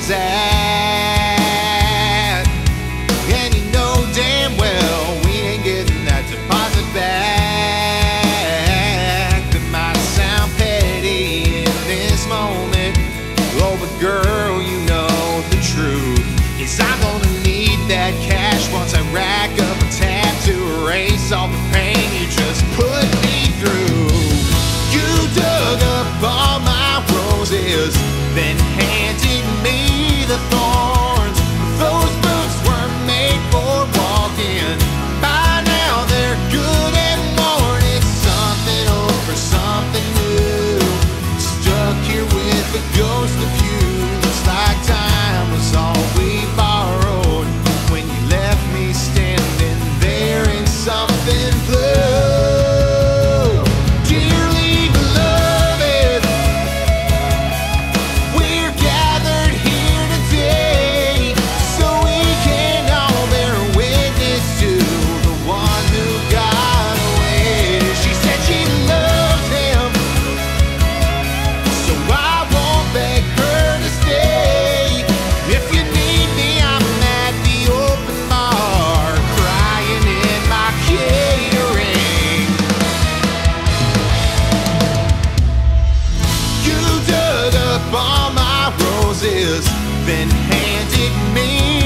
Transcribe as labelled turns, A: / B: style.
A: quiser. and. Then been handed me.